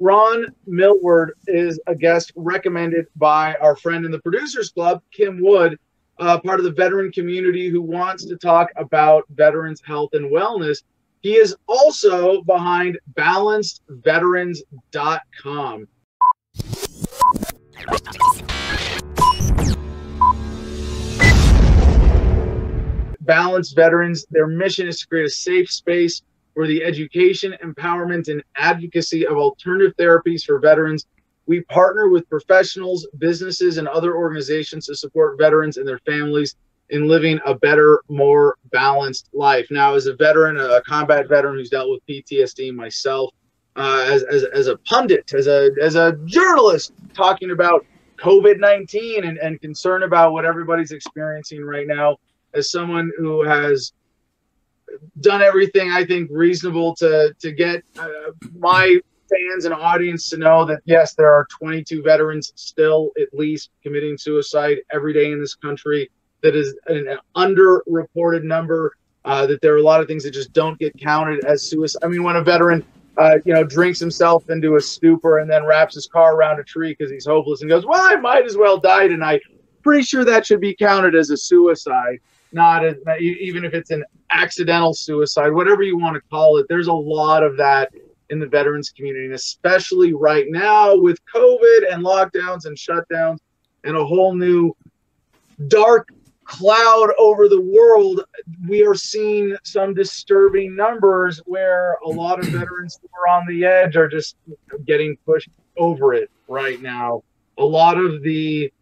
Ron Millward is a guest recommended by our friend in the Producers Club, Kim Wood, uh, part of the veteran community who wants to talk about veterans' health and wellness. He is also behind balancedveterans.com. Balanced Veterans, their mission is to create a safe space for the education, empowerment, and advocacy of alternative therapies for veterans. We partner with professionals, businesses, and other organizations to support veterans and their families in living a better, more balanced life. Now, as a veteran, a combat veteran who's dealt with PTSD myself, uh, as, as, as a pundit, as a, as a journalist talking about COVID 19 and, and concern about what everybody's experiencing right now, as someone who has done everything I think reasonable to to get uh, my fans and audience to know that yes, there are 22 veterans still at least committing suicide every day in this country. That is an underreported number. Uh, that there are a lot of things that just don't get counted as suicide. I mean, when a veteran, uh, you know, drinks himself into a stupor and then wraps his car around a tree because he's hopeless and goes, "Well, I might as well die tonight." Pretty sure that should be counted as a suicide, not even if it's an accidental suicide, whatever you want to call it. There's a lot of that in the veterans community, and especially right now with COVID and lockdowns and shutdowns and a whole new dark cloud over the world, we are seeing some disturbing numbers where a lot of veterans who are on the edge are just getting pushed over it right now. A lot of the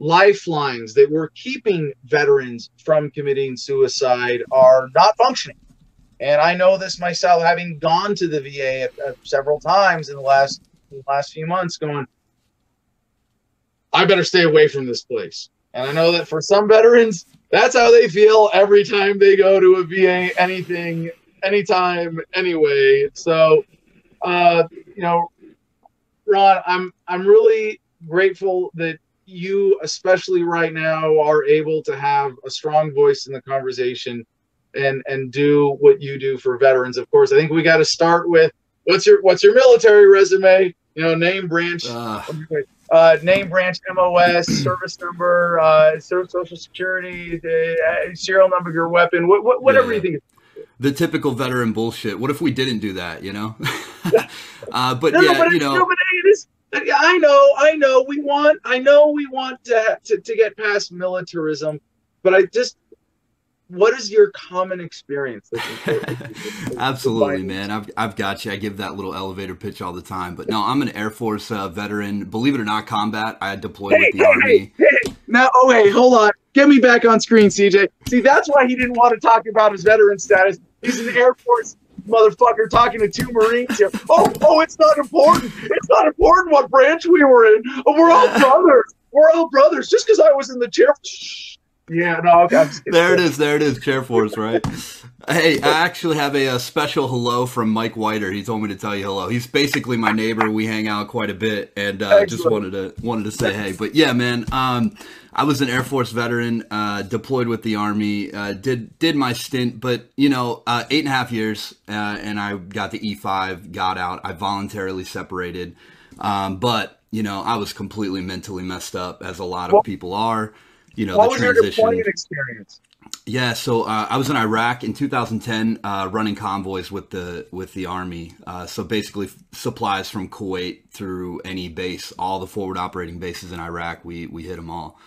lifelines that were keeping veterans from committing suicide are not functioning. And I know this myself, having gone to the VA several times in the last in the last few months, going, I better stay away from this place. And I know that for some veterans, that's how they feel every time they go to a VA, anything, anytime, anyway. So, uh, you know, Ron, I'm I'm really grateful that you, especially right now, are able to have a strong voice in the conversation and and do what you do for veterans. Of course, I think we got to start with what's your what's your military resume? You know, name, branch, uh, uh, name, branch, MOS, service number, uh, social security, uh, serial number of your weapon, what, what, whatever yeah. you think. The typical veteran bullshit. What if we didn't do that? You know, uh, but no, yeah, but you know. No, but it is, I know, I know. We want, I know, we want to, to to get past militarism, but I just, what is your common experience? Absolutely, man. I've I've got you. I give that little elevator pitch all the time. But no, I'm an Air Force uh, veteran. Believe it or not, combat. I deployed hey, with the hey, Army. Hey. Now, oh hey, hold on. Get me back on screen, CJ. See, that's why he didn't want to talk about his veteran status. He's an Air Force motherfucker talking to two Marines here. Oh, oh, it's not important. It's not important what branch we were in. Oh, we're all brothers. We're all brothers. Just because I was in the chair. Yeah, no, there it is. There it is. Chair Force, right? hey, I actually have a, a, special hello from Mike Whiter. He told me to tell you hello. He's basically my neighbor. We hang out quite a bit, and uh, just wanted to wanted to say hey. But yeah, man. Um, I was an Air Force veteran, uh, deployed with the Army, uh, did did my stint, but you know, uh, eight and a half years, uh, and I got the E five, got out. I voluntarily separated, um, but you know, I was completely mentally messed up, as a lot of people are. You know, what the was transition. your deployment experience? Yeah, so uh, I was in Iraq in 2010, uh, running convoys with the with the army. Uh, so basically, supplies from Kuwait through any base, all the forward operating bases in Iraq, we we hit them all.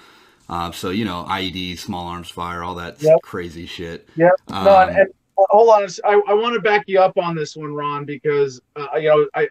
Uh, so you know, IED, small arms fire, all that yep. crazy shit. Yep. Um, no, and, and, hold on, I, I want to back you up on this one, Ron, because uh, you know I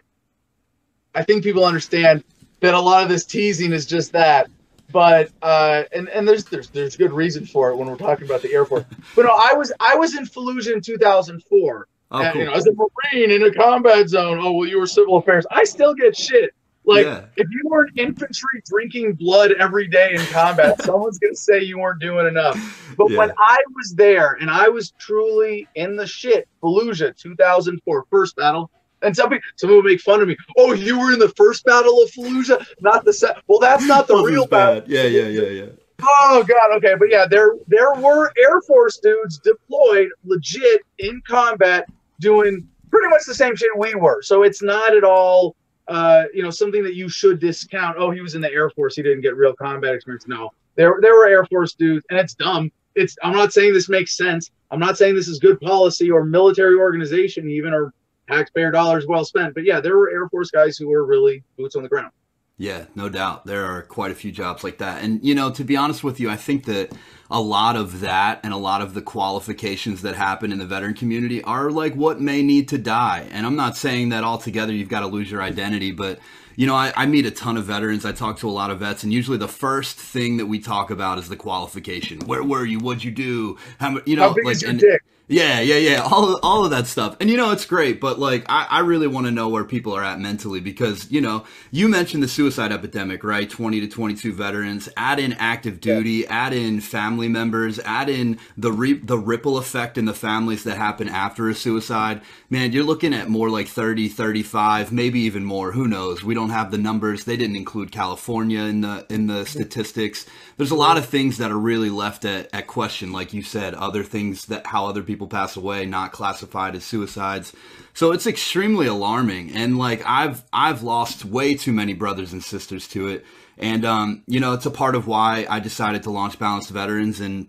I think people understand that a lot of this teasing is just that. But uh, and and there's there's there's good reason for it when we're talking about the Air Force. But no, I was I was in Fallujah in 2004. Oh, and, cool. you know, as a Marine in a combat zone. Oh well, you were civil affairs. I still get shit like, yeah. if you weren't infantry drinking blood every day in combat, someone's going to say you weren't doing enough. But yeah. when I was there and I was truly in the shit, Fallujah, 2004, first battle, and some people, some people make fun of me. Oh, you were in the first battle of Fallujah, not the set. Well, that's not the real battle. Yeah, yeah, yeah, yeah. Oh God, okay, but yeah, there there were Air Force dudes deployed, legit in combat, doing pretty much the same shit we were. So it's not at all uh, you know, something that you should discount. Oh, he was in the Air Force. He didn't get real combat experience. No, there, there were Air Force dudes, and it's dumb. It's. I'm not saying this makes sense. I'm not saying this is good policy or military organization, even or taxpayer dollars well spent. But yeah, there were Air Force guys who were really boots on the ground. Yeah, no doubt. There are quite a few jobs like that. And, you know, to be honest with you, I think that a lot of that and a lot of the qualifications that happen in the veteran community are like what may need to die. And I'm not saying that altogether you've got to lose your identity, but you know, I, I, meet a ton of veterans. I talk to a lot of vets, and usually the first thing that we talk about is the qualification. Where were you? What'd you do? How you know? Like, is your and, dick? Yeah, yeah, yeah. All all of that stuff. And you know, it's great, but like I, I really want to know where people are at mentally because, you know, you mentioned the suicide epidemic, right? 20 to 22 veterans, add in active duty, yeah. add in family members, add in the re- the ripple effect in the families that happen after a suicide. Man, you're looking at more like 30, 35, maybe even more. Who knows? We don't have the numbers. They didn't include California in the in the statistics. There's a lot of things that are really left at, at question like you said, other things that how other people pass away not classified as suicides. So it's extremely alarming and like I've I've lost way too many brothers and sisters to it. And um, you know, it's a part of why I decided to launch Balanced Veterans and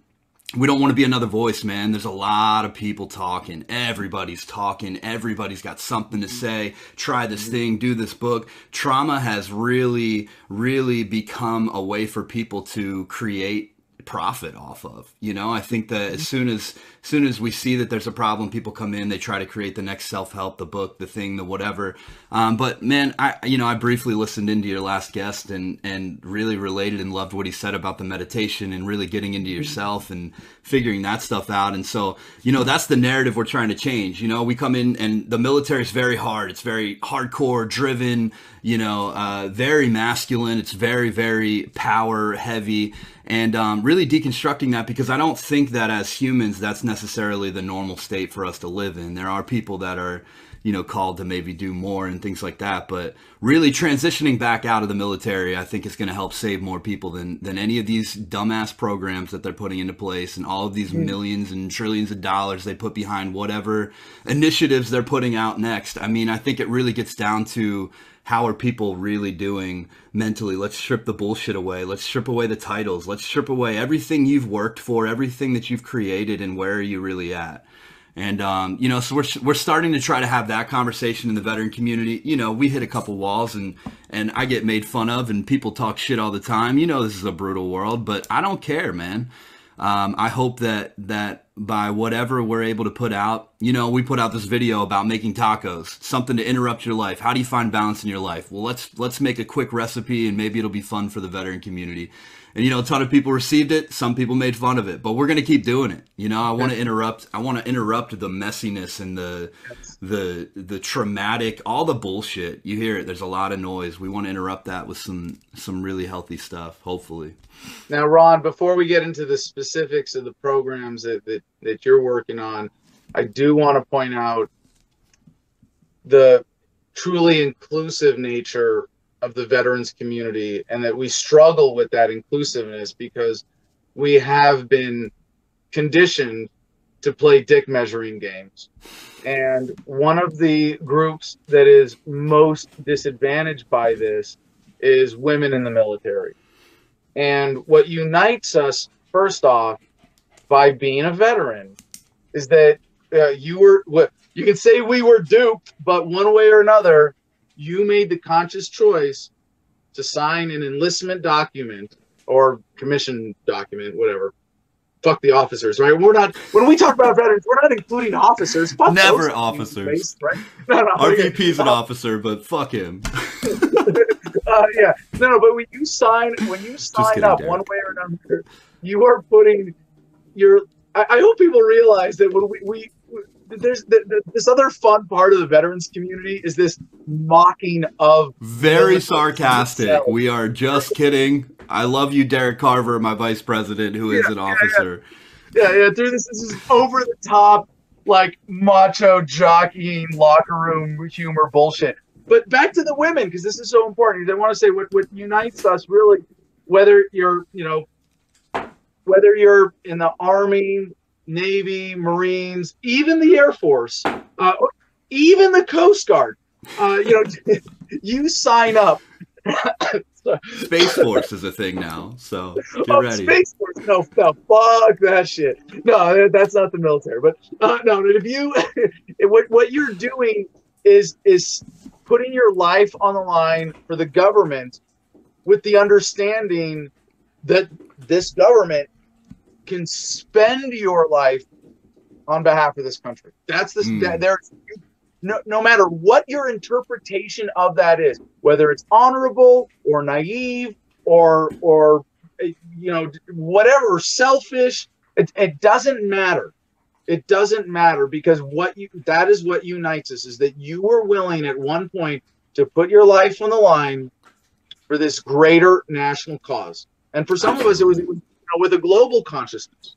we don't want to be another voice, man. There's a lot of people talking. Everybody's talking. Everybody's got something to say. Try this mm-hmm. thing, do this book. Trauma has really, really become a way for people to create profit off of. You know, I think that as mm-hmm. soon as, as soon as we see that there's a problem, people come in, they try to create the next self help, the book, the thing, the whatever. Um, but man, I you know I briefly listened into your last guest and and really related and loved what he said about the meditation and really getting into yourself and figuring that stuff out. And so you know that's the narrative we're trying to change. You know, we come in and the military is very hard. It's very hardcore, driven. You know, uh, very masculine. It's very very power heavy and um, really deconstructing that because I don't think that as humans that's necessarily the normal state for us to live in. There are people that are, you know, called to maybe do more and things like that. But really transitioning back out of the military, I think is going to help save more people than than any of these dumbass programs that they're putting into place and all of these mm. millions and trillions of dollars they put behind whatever initiatives they're putting out next. I mean, I think it really gets down to how are people really doing mentally? Let's strip the bullshit away. Let's strip away the titles. Let's strip away everything you've worked for, everything that you've created, and where are you really at? And um, you know, so we're we're starting to try to have that conversation in the veteran community. You know, we hit a couple walls, and and I get made fun of, and people talk shit all the time. You know, this is a brutal world, but I don't care, man. Um, I hope that that by whatever we're able to put out, you know, we put out this video about making tacos, something to interrupt your life. How do you find balance in your life? Well, let's let's make a quick recipe, and maybe it'll be fun for the veteran community. And you know a ton of people received it. Some people made fun of it but we're going to keep doing it. You know i want to interrupt i want to interrupt the messiness and the the the traumatic all the bullshit. You hear it. There's a lot of noise. We want to interrupt that with some some really healthy stuff hopefully now ron before we get into the specifics of the programs that that, that you're working on i do want to point out the truly inclusive nature of the veterans community and that we struggle with that inclusiveness because we have been conditioned to play dick measuring games. And one of the groups that is most disadvantaged by this is women in the military. And what unites us, first off, by being a veteran, is that uh, you were what you can say we were duped, but one way or another, you made the conscious choice to sign an enlistment document or commission document, whatever. Fuck the officers, right? We're not when we talk about veterans, we're not including officers. Fuck Never officers, right? No, no, RVP's an officer, but fuck him. uh, yeah, no, no, but when you sign, when you sign kidding, up Derek. one way or another, you are putting your. I, I hope people realize that when we, we there's the, the, this other fun part of the veterans community is this mocking of very sarcastic. We are just kidding. I love you, Derek Carver, my vice president, who yeah, is an officer. Yeah, yeah. yeah through this, this is over the top, like macho jockeying locker room humor bullshit. But back to the women, because this is so important. I want to say what what unites us really, whether you're you know, whether you're in the army, Navy, Marines, even the Air Force, uh, even the Coast Guard. uh, you know, you sign up. Space Force is a thing now, so get oh, ready. Space Force, no, no, fuck that shit. No, that's not the military. But uh, no, if you, what what you're doing is is putting your life on the line for the government, with the understanding that this government can spend your life on behalf of this country. That's the mm. that there's no, no matter what your interpretation of that is, whether it's honorable or naive or or you know whatever selfish, it, it doesn't matter. It doesn't matter because what you that is what unites us is that you were willing at one point to put your life on the line for this greater national cause. And for some of us, it was, you know, with a global consciousness.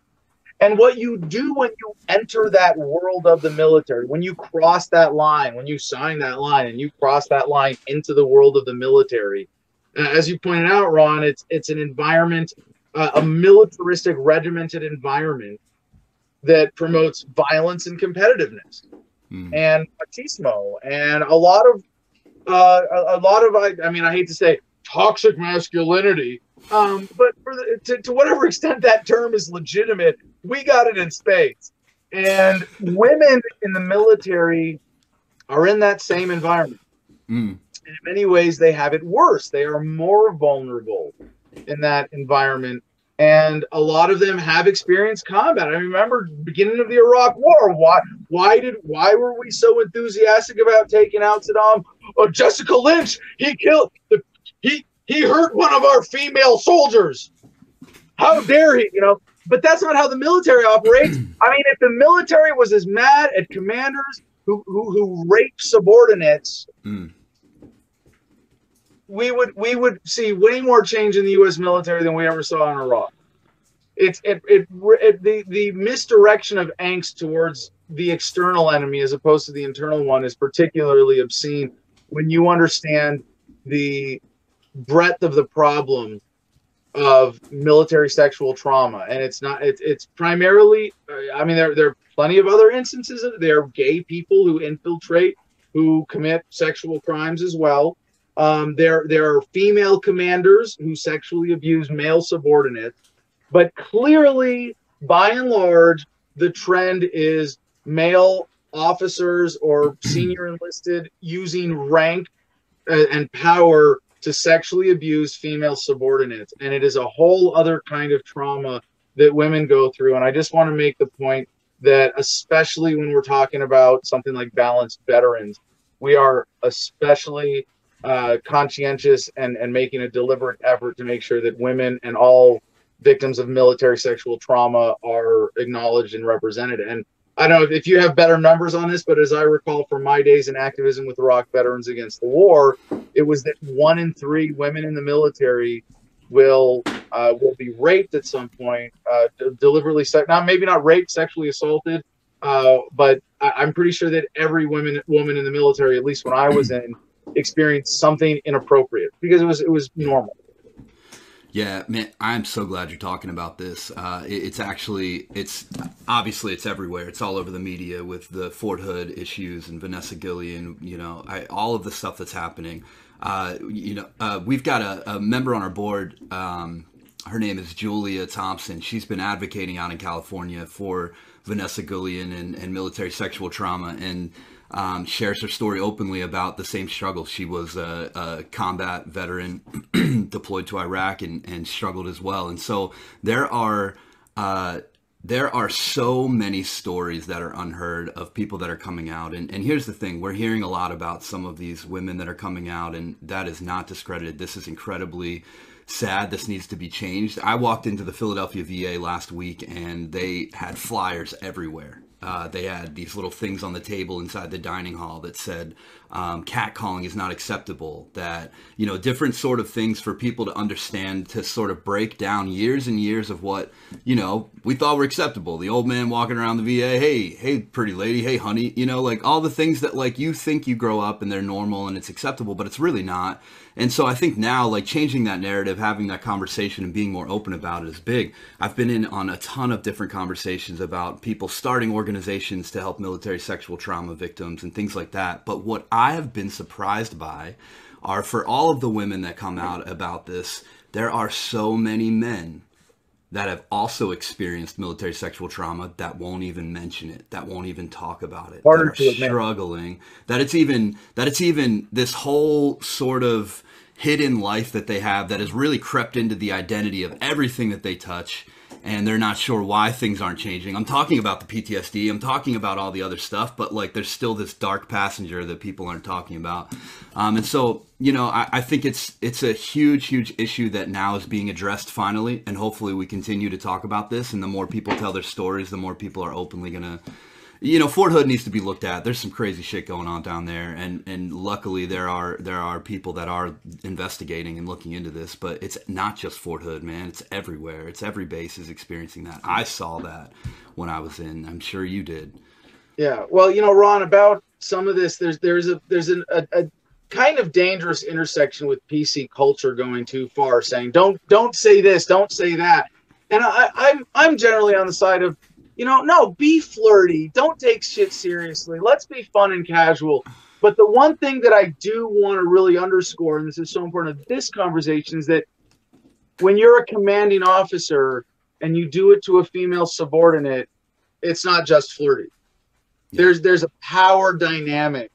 And what you do when you enter that world of the military, when you cross that line, when you sign that line and you cross that line into the world of the military, as you pointed out, Ron, it's it's an environment, uh, a militaristic, regimented environment that promotes violence and competitiveness mm. and machismo and a lot of uh, a, a, lot of I, I mean I hate to say toxic masculinity um, but for the, to, to whatever extent that term is legitimate, we got it in spades. And women in the military are in that same environment. Mm. In many ways, they have it worse. They are more vulnerable in that environment. And a lot of them have experienced combat. I remember beginning of the Iraq War. Why? Why did? Why were we so enthusiastic about taking out Saddam? Oh, Jessica Lynch. He killed. The, he he hurt one of our female soldiers. How dare he? You know, but that's not how the military operates. I mean, if the military was as mad at commanders who who, who rape subordinates, mm. We would we would see way more change in the U.S. military than we ever saw in Iraq. It's it, it, it the the misdirection of angst towards the external enemy as opposed to the internal one is particularly obscene when you understand the breadth of the problem of military sexual trauma and it's not it's, it's primarily i mean there, there are plenty of other instances of there are gay people who infiltrate who commit sexual crimes as well um, there there are female commanders who sexually abuse male subordinates but clearly by and large the trend is male officers or senior enlisted using rank uh, and power to sexually abuse female subordinates. And it is a whole other kind of trauma that women go through. And I just want to make the point that, especially when we're talking about something like balanced veterans, we are especially uh, conscientious and, and making a deliberate effort to make sure that women and all victims of military sexual trauma are acknowledged and represented. And I don't know if you have better numbers on this, but as I recall from my days in activism with Iraq Veterans Against the War, it was that one in three women in the military will uh, will be raped at some point, uh, deliberately, se- not maybe not raped, sexually assaulted, uh, but I- am pretty sure that every woman woman in the military, at least when I was in, experienced something inappropriate because it was it was normal. Yeah, man, I'm so glad you're talking about this. Uh, it, it's actually, it's obviously it's everywhere. It's all over the media with the Fort Hood issues and Vanessa Guillen. You know, I, all of the stuff that's happening. Uh, you know, uh, we've got a, a, member on our board. Um, her name is Julia Thompson. She's been advocating out in California for Vanessa Guillen and, and military sexual trauma and um, shares her story openly about the same struggle. She was a, a combat veteran deployed to Iraq and, and, struggled as well. And so there are uh, there are so many stories that are unheard of people that are coming out. And, and here's the thing: we're hearing a lot about some of these women that are coming out, and that is not discredited. This is incredibly sad. This needs to be changed. I walked into the Philadelphia VA last week, and they had flyers everywhere uh, they had these little things on the table inside the dining hall that said um, catcalling is not acceptable that you know different sort of things for people to understand to sort of break down years and years of what you know we thought were acceptable. The old man walking around the va hey hey pretty lady hey honey you know like all the things that like you think you grow up and they're normal and it's acceptable but it's really not and so I think now, like changing that narrative, having that conversation, and being more open about it is big. I've been in on a ton of different conversations about people starting organizations to help military sexual trauma victims and things like that. But what I have been surprised by are for all of the women that come out about this, there are so many men that have also experienced military sexual trauma that won't even mention it, that won't even talk about it, Harder that are struggling, that it's even that it's even this whole sort of hidden life that they have that has really crept into the identity of everything that they touch and they're not sure why things aren't changing. I'm talking about the PTSD, I'm talking about all the other stuff, but like there's still this dark passenger that people aren't talking about. Um, and so, you know, I, I think it's it's a huge, huge issue that now is being addressed finally, and hopefully we continue to talk about this. And the more people tell their stories, the more people are openly gonna you know Fort Hood needs to be looked at. There's some crazy shit going on down there, and and luckily there are there are people that are investigating and looking into this. But it's not just Fort Hood, man. It's everywhere. It's every base is experiencing that. I saw that when I was in. I'm sure you did. Yeah. Well, you know, Ron, about some of this, there's there's a there's an, a, a kind of dangerous intersection with PC culture going too far, saying don't don't say this, don't say that. And I, I'm I'm generally on the side of, you know, no, be flirty, don't take shit seriously. Let's be fun and casual. But the one thing that I do want to really underscore, and this is so important to this conversation, is that when you're a commanding officer and you do it to a female subordinate, it's not just flirty. There's there's a power dynamic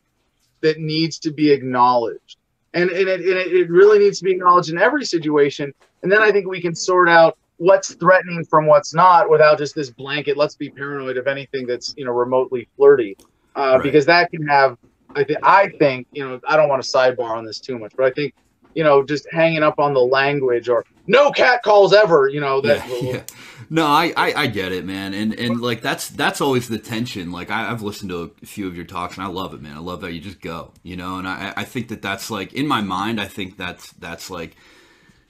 that needs to be acknowledged. And, and, it, and it really needs to be acknowledged in every situation. And then I think we can sort out what's threatening from what's not without just this blanket, let's be paranoid of anything that's, you know, remotely flirty. Uh, Right. Because that can have, I, th- I think, you know, I don't want to sidebar on this too much, but I think, you know, just hanging up on the language or no cat calls ever, you know, that yeah, yeah. No, I, I, I get it, man, and and like that's that's always the tension. Like I, I've listened to a few of your talks, and I love it, man. I love that you just go, you know. And I, I think that that's like in my mind, I think that's that's like,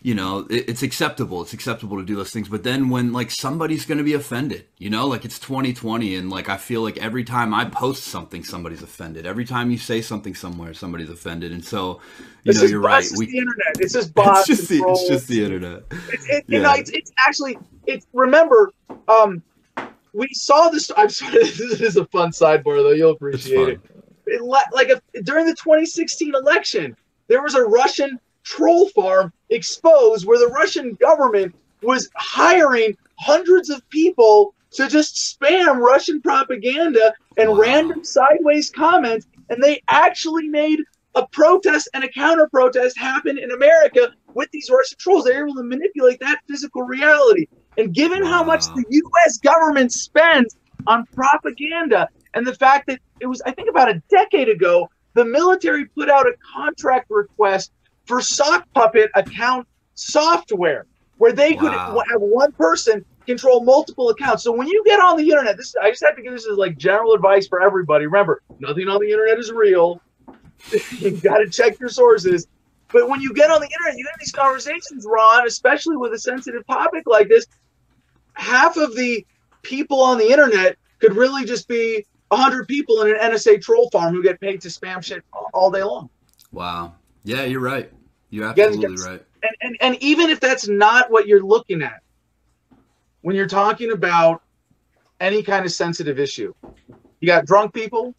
you know, it, it's acceptable. It's acceptable to do those things. But then when like somebody's going to be offended, you know, like it's 2020, and like I feel like every time I post something, somebody's offended. Every time you say something somewhere, somebody's offended, and so you It's know, you're right. It's just We, the internet. It's just bots. it's just the, it's just the internet. It, it, you know, it's, it's actually it's remember um we saw this i'm sorry this is a fun sidebar though you'll appreciate it, it like a, during the 2016 election there was a russian troll farm exposed where the russian government was hiring hundreds of people to just spam russian propaganda and Wow. random sideways comments and they actually made a protest and a counter protest happen in america with these Russian trolls. They're able to manipulate that physical reality. And given how much the U.S. government spends on propaganda, and the fact that it was, I think, about a decade ago, the military put out a contract request for sock puppet account software, where they could Wow. have one person control multiple accounts. So when you get on the internet, this I just have to give this as like general advice for everybody. Remember, nothing on the internet is real. you got to check your sources. But when you get on the internet, you have these conversations, Ron, especially with a sensitive topic like this. Half of the people on the internet could really just be 100 people in an NSA troll farm who get paid to spam shit all day long. Wow. Yeah, you're right. You're absolutely right. And, and, and even if that's not what you're looking at, when you're talking about any kind of sensitive issue, you got drunk people,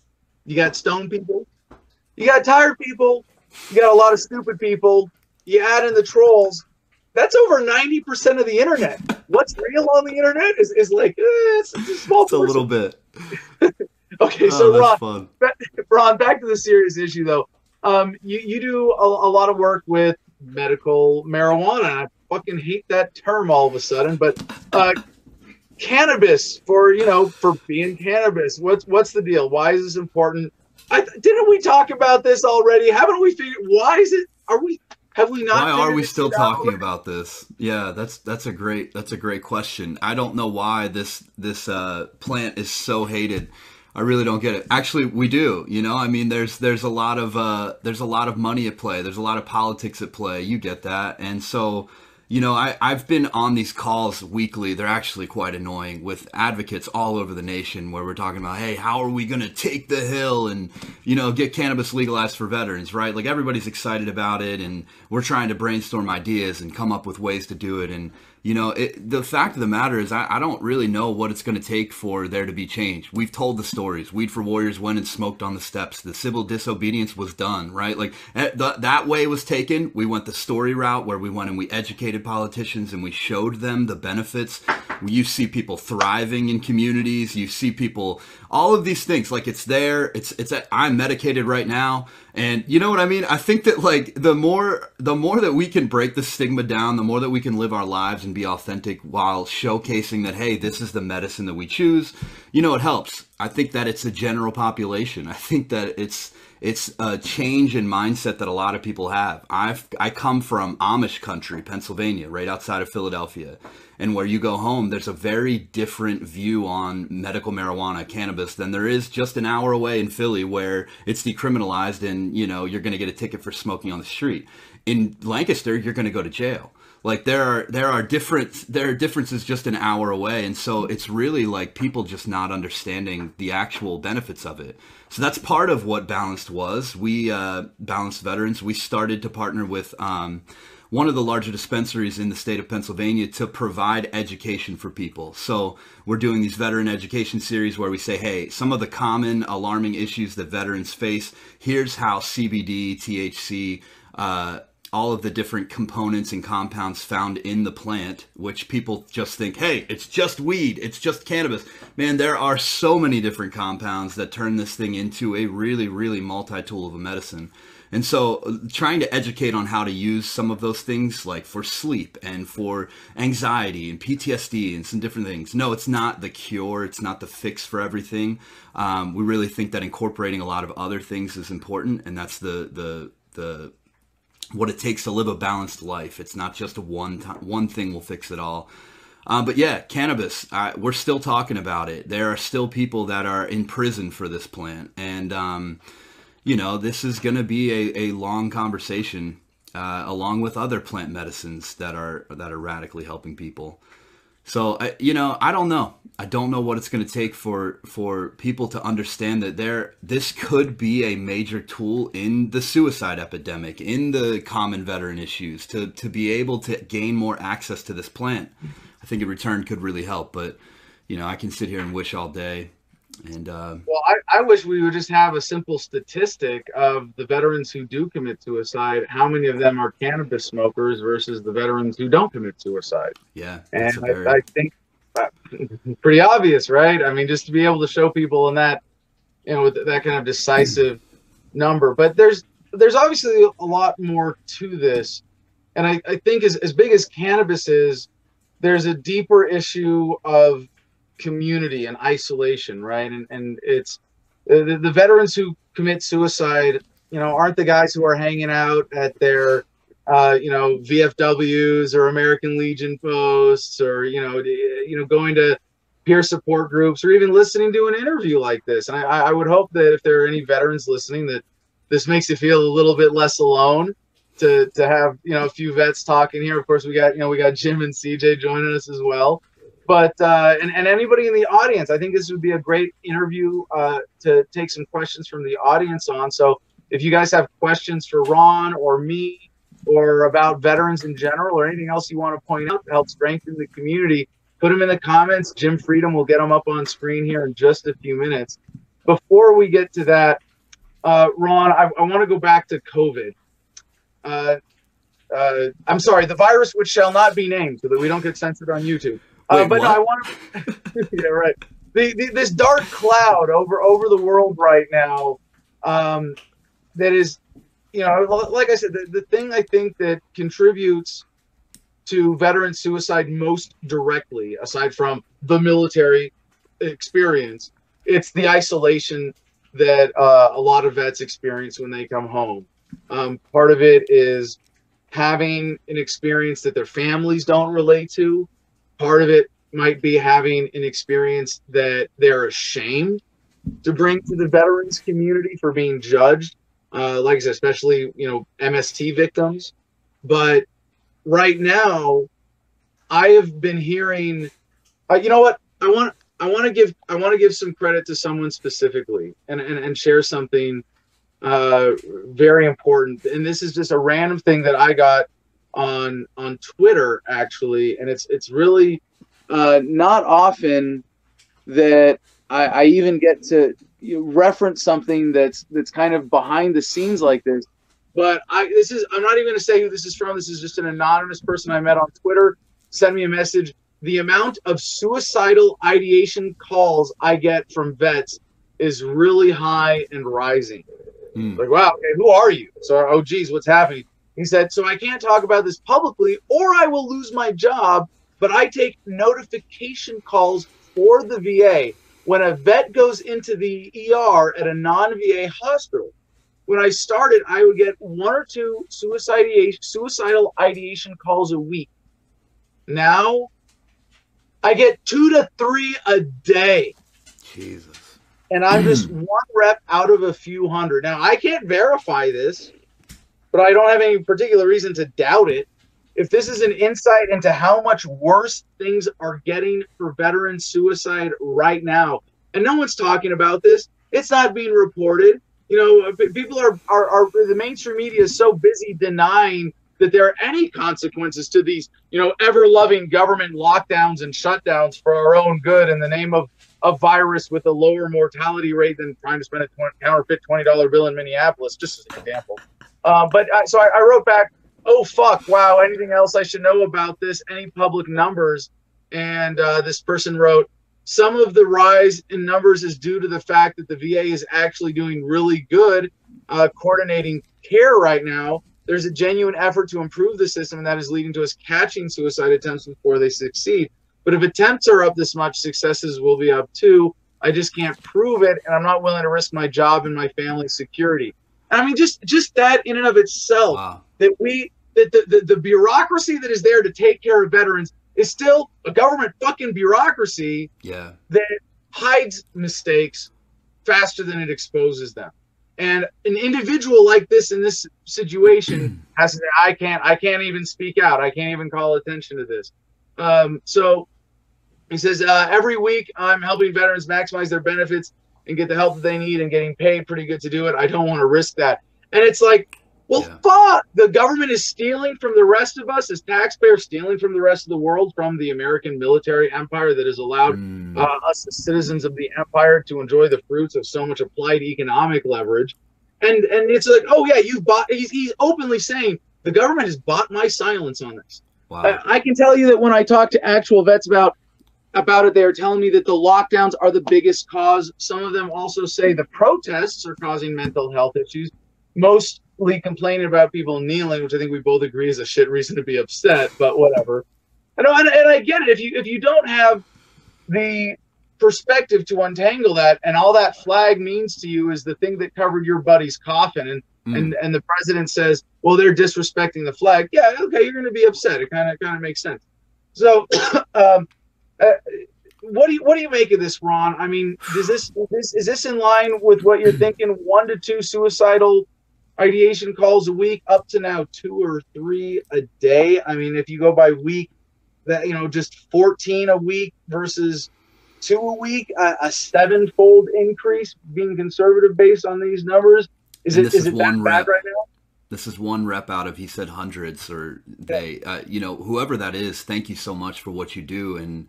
you got stoned people, you got tired people, you got a lot of stupid people, you add in the trolls. That's over 90% of the internet. What's real on the internet is, is like, eh, it's, it's a small It's a little bit. Okay, Oh, so Ron, fun. Ron, back to the serious issue though. Um, you you do a, a lot of work with medical marijuana. I fucking hate that term all of a sudden, but uh, cannabis for you know for being cannabis. What's what's the deal? Why is this important? I, didn't we talk about this already? Haven't we figured? Why is it? Are we? Have we not? Why are we still talking already? about this? Yeah, that's that's a great that's a great question. I don't know why this this uh, plant is so hated. I really don't get it. Actually, we do. You know, I mean, there's there's a lot of uh, there's a lot of money at play. There's a lot of politics at play. You get that, and so you know, I, I've been on these calls weekly. They're actually quite annoying with advocates all over the nation where we're talking about, hey, how are we going to take the hill and, you know, get cannabis legalized for veterans, right? Like everybody's excited about it and we're trying to brainstorm ideas and come up with ways to do it. And you know, it, the fact of the matter is, I, I don't really know what it's going to take for there to be change. We've told the stories. Weed for Warriors went and smoked on the steps. The civil disobedience was done, right? Like eh, the, that way was taken. We went the story route where we went and we educated politicians and we showed them the benefits. You see people thriving in communities. You see people, all of these things. Like it's there. It's it's. I'm medicated right now. And you know what I mean? I think that like the more the more that we can break the stigma down, the more that we can live our lives and be authentic while showcasing that hey, this is the medicine that we choose. You know, it helps. I think that it's the general population. I think that it's it's a change in mindset that a lot of people have. I've I come from Amish country, Pennsylvania, right outside of Philadelphia and where you go home, there's a very different view on medical marijuana, cannabis, than there is just an hour away in Philly where it's decriminalized and, you know, you're going to get a ticket for smoking on the street. In Lancaster, you're going to go to jail. Like there are there are different there are differences just an hour away, and so it's really like people just not understanding the actual benefits of it. So that's part of what Balanced was. We uh, Balanced Veterans. We started to partner with. Um, one of the larger dispensaries in the state of Pennsylvania to provide education for people. So we're doing these veteran education series where we say, hey, some of the common alarming issues that veterans face, here's how CBD, THC, uh, all of the different components and compounds found in the plant, which people just think, hey, it's just weed, it's just cannabis. Man, there are so many different compounds that turn this thing into a really, really multi tool of a medicine. And so uh, trying to educate on how to use some of those things like for sleep and for anxiety and PTSD and some different things. No, it's not the cure. It's not the fix for everything. Um, we really think that incorporating a lot of other things is important. And that's the, the, the, what it takes to live a balanced life. It's not just one time, one thing will fix it all. Um, but yeah, cannabis. Uh, we're still talking about it. There are still people that are in prison for this plant, and um, you know, this is going to be a, a long conversation, uh, along with other plant medicines that are that are radically helping people. So, uh, you know, I don't know. I don't know what it's going to take for for people to understand that there this could be a major tool in the suicide epidemic, in the common veteran issues, to to be able to gain more access to this plant. I think in return could really help. But you know, I can sit here and wish all day and uh, well, I, I wish we would just have a simple statistic of the veterans who do commit suicide. How many of them are cannabis smokers versus the veterans who don't commit suicide? Yeah, and very... I, I, think uh, pretty obvious, right? I mean, just to be able to show people in that, you know, with that kind of decisive number. But there's there's obviously a lot more to this, and I, I think as as big as cannabis is, there's a deeper issue of community and isolation, right? And and it's the, the veterans who commit suicide, you know, aren't the guys who are hanging out at their uh, you know, VFWs or American Legion posts or, you know, you know, going to peer support groups or even listening to an interview like this. And I, I would hope that if there are any veterans listening, that this makes you feel a little bit less alone to, to have, you know, a few vets talking here. Of course, we got, you know, we got Jim and CJ joining us as well but uh, and, and anybody in the audience i think this would be a great interview uh, to take some questions from the audience on. So if you guys have questions for ron or me or about veterans in general or anything else you want to point out to help strengthen the community put them in the comments. Jim freedom will get them up on screen here in just a few minutes. Before we get to that uh, ron i, I want to go back to covid. Uh, uh, i'm sorry the virus which shall not be named so that we don't get censored on youtube uh, but no, I want to. yeah, right. The, the, this dark cloud over over the world right now, um, that is, you know, like I said, the, the thing I think that contributes to veteran suicide most directly, aside from the military experience, it's the isolation that uh, a lot of vets experience when they come home. Um, part of it is having an experience that their families don't relate to part of it might be having an experience that they're ashamed to bring to the veterans community for being judged. Uh, like I said, especially you know MST victims, but right now, I have been hearing. Uh, you know what? I want I want to give I want to give some credit to someone specifically and and, and share something uh, very important. And this is just a random thing that I got on on Twitter actually, and it's it's really uh, not often that I, I even get to reference something that's that's kind of behind the scenes like this. But I this is I'm not even going to say who this is from. This is just an anonymous person I met on Twitter. Send me a message. The amount of suicidal ideation calls I get from vets is really high and rising. Mm. Like, wow, okay, who are you? So, oh, geez, what's happening? He said, so I can't talk about this publicly or I will lose my job, but I take notification calls for the VA when a vet goes into the ER at a non VA hospital. When I started, I would get one or two suicidal ideation calls a week. Now, I get two to three a day. Jesus. And I'm just one rep out of a few hundred. Now, I can't verify this, but I don't have any particular reason to doubt it. If this is an insight into how much worse things are getting for veteran suicide right now, and no one's talking about this, it's not being reported. You know, people are, are, are the mainstream media is so busy denying that there are any consequences to these, you know, ever loving government lockdowns and shutdowns for our own good in the name of a virus with a lower mortality rate than trying to spend a 20, counterfeit $20 bill in Minneapolis, just as an example. Um, but I, so I, I, wrote back, oh, fuck, wow, anything else I should know about this? Any public numbers? And uh, this person wrote, some of the rise in numbers is due to the fact that the VA is actually doing really good uh, coordinating care right now there's a genuine effort to improve the system, and that is leading to us catching suicide attempts before they succeed. But if attempts are up this much, successes will be up too. I just can't prove it, and I'm not willing to risk my job and my family's security. I mean, just just that in and of itself, wow. that we that the, the, the bureaucracy that is there to take care of veterans is still a government fucking bureaucracy yeah. that hides mistakes faster than it exposes them. And an individual like this in this situation has to say, I can't, I can't even speak out. I can't even call attention to this. Um, so he says, uh, every week I'm helping veterans maximize their benefits and get the help that they need and getting paid pretty good to do it. I don't want to risk that. And it's like, well, yeah. fuck. The government is stealing from the rest of us as taxpayers, stealing from the rest of the world, from the American military empire that has allowed mm. uh, us, as citizens of the empire, to enjoy the fruits of so much applied economic leverage. And and it's like, oh yeah, you've bought. He's, he's openly saying the government has bought my silence on this. Wow. I, I can tell you that when I talk to actual vets about about it, they are telling me that the lockdowns are the biggest cause. Some of them also say the protests are causing mental health issues. mostly complaining about people kneeling, which I think we both agree is a shit reason to be upset, but whatever. And, and, and I get it. If you if you don't have the perspective to untangle that, and all that flag means to you is the thing that covered your buddy's coffin, and mm. and and the president says, well, they're disrespecting the flag. Yeah, okay, you're going to be upset. It kind of kind of makes sense. So, um, uh, what do you what do you make of this, Ron? I mean, does this is this is this in line with what you're thinking? One to two suicidal ideation calls a week up to now two or three a day i mean if you go by week that you know just 14 a week versus two a week a, a sevenfold increase being conservative based on these numbers is and it is, it that rep. bad right now this is one rep out of he said hundreds or they uh, you know whoever that is thank you so much for what you do and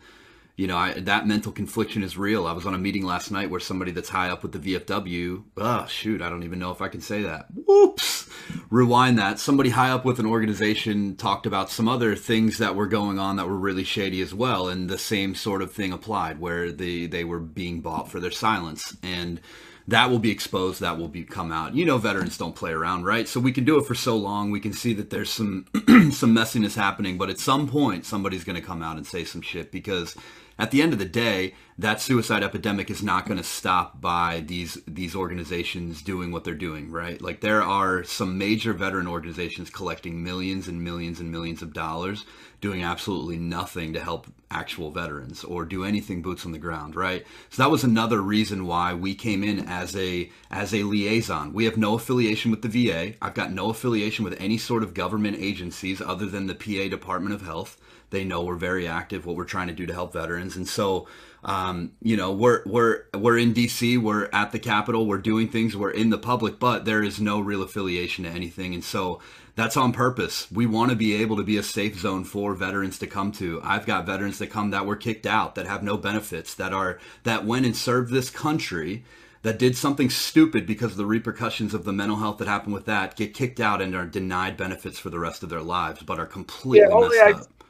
you know, I, that mental confliction is real. I was on a meeting last night where somebody that's high up with the VFW, oh, shoot, I don't even know if I can say that. Whoops. Rewind that. Somebody high up with an organization talked about some other things that were going on that were really shady as well. And the same sort of thing applied where they, they were being bought for their silence. And that will be exposed. That will be come out. You know, veterans don't play around, right? So we can do it for so long. We can see that there's some, some messiness happening, but at some point somebody's going to come out and say some shit because at the end of the day, that suicide epidemic is not going to stop by these these organizations doing what they're doing, right? Like there are some major veteran organizations collecting millions and millions and millions of dollars doing absolutely nothing to help actual veterans or do anything boots on the ground, right? So that was another reason why we came in as a as a liaison. We have no affiliation with the VA. I've got no affiliation with any sort of government agencies other than the PA Department of Health. They know we're very active, what we're trying to do to help veterans. And so, um, you know, we're, we're, we're in DC, we're at the Capitol, we're doing things, we're in the public, but there is no real affiliation to anything. And so that's on purpose. We want to be able to be a safe zone for veterans to come to. I've got veterans that come that were kicked out, that have no benefits, that are, that went and served this country that did something stupid because of the repercussions of the mental health that happened with that get kicked out and are denied benefits for the rest of their lives, but are completely yeah, messed I, up.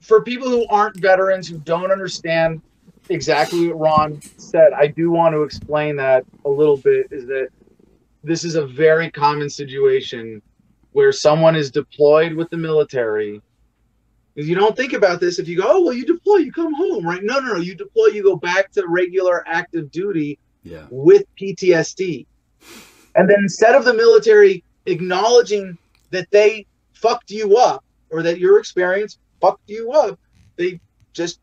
For people who aren't veterans who don't understand exactly what Ron said, I do want to explain that a little bit. Is that this is a very common situation where someone is deployed with the military. You don't think about this if you go, oh well, you deploy, you come home, right? No, no, no. You deploy, you go back to regular active duty yeah. with PTSD. And then instead of the military acknowledging that they fucked you up or that your experience you up, they just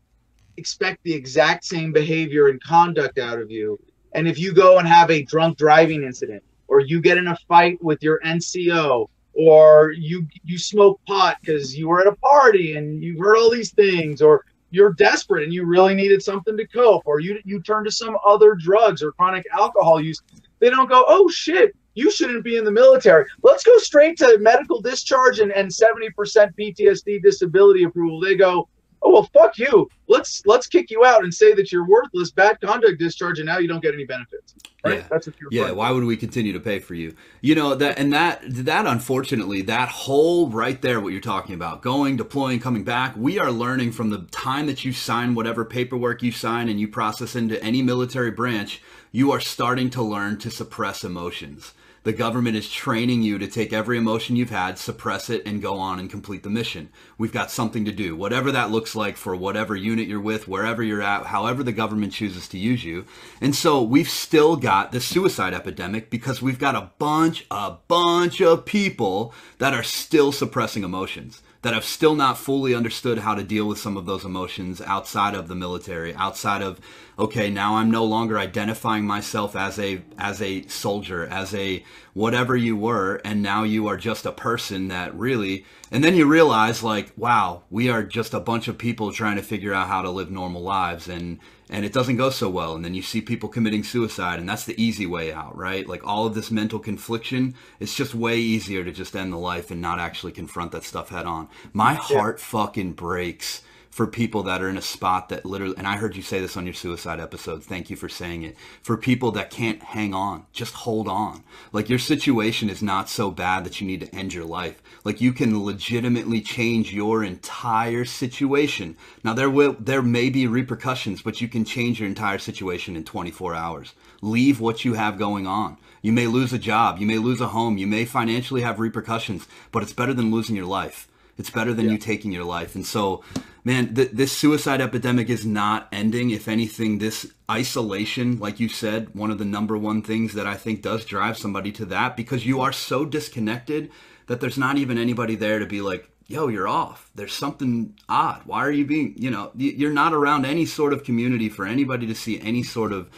expect the exact same behavior and conduct out of you. And if you go and have a drunk driving incident, or you get in a fight with your NCO, or you you smoke pot because you were at a party and you've heard all these things, or you're desperate and you really needed something to cope, or you you turn to some other drugs or chronic alcohol use, they don't go, oh shit, you shouldn't be in the military. Let's go straight to medical discharge and, and 70% PTSD disability approval. They go, oh well fuck you let's let's kick you out and say that you're worthless bad conduct discharge and now you don't get any benefits right yeah. that's what you're yeah why would we continue to pay for you you know that and that that unfortunately that whole right there what you're talking about going deploying coming back we are learning from the time that you sign whatever paperwork you sign and you process into any military branch you are starting to learn to suppress emotions the government is training you to take every emotion you've had, suppress it, and go on and complete the mission. We've got something to do, whatever that looks like for whatever unit you're with, wherever you're at, however the government chooses to use you. And so we've still got the suicide epidemic because we've got a bunch, a bunch of people that are still suppressing emotions that I've still not fully understood how to deal with some of those emotions outside of the military, outside of okay, now I'm no longer identifying myself as a as a soldier, as a whatever you were, and now you are just a person that really and then you realize like, wow, we are just a bunch of people trying to figure out how to live normal lives and and it doesn't go so well and then you see people committing suicide and that's the easy way out right? Like all of this mental confliction it's just way easier to just end the life and not actually confront that stuff head on. My heart fucking breaks for people that are in a spot that literally and i heard you say this on your suicide episode thank you for saying it for people that can't hang on just hold on. Like your situation is not so bad that you need to end your life. Like you can legitimately change your entire situation. Now there will there may be repercussions but you can change your entire situation in 24 hours. Leave what you have going on. You may lose a job you may lose a home you may financially have repercussions but it's better than losing your life. It's better than yeah. you taking your life. And so, man, th- this suicide epidemic is not ending. If anything, this isolation, like you said, one of the number one things that I think does drive somebody to that because you are so disconnected that there's not even anybody there to be like, yo, you're off. There's something odd. Why are you being, you know, you're not around any sort of community for anybody to see any sort of